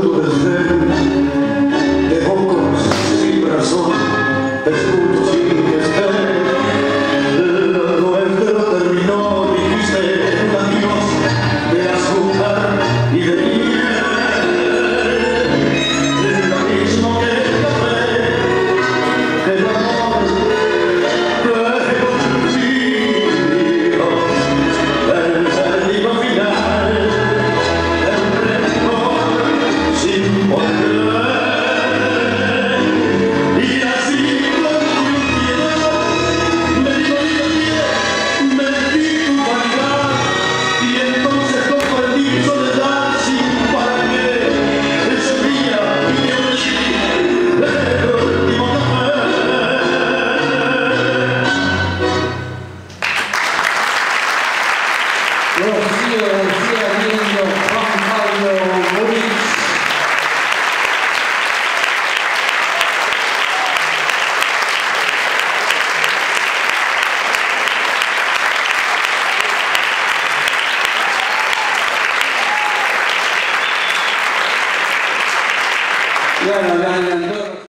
todas يلا نحن ندور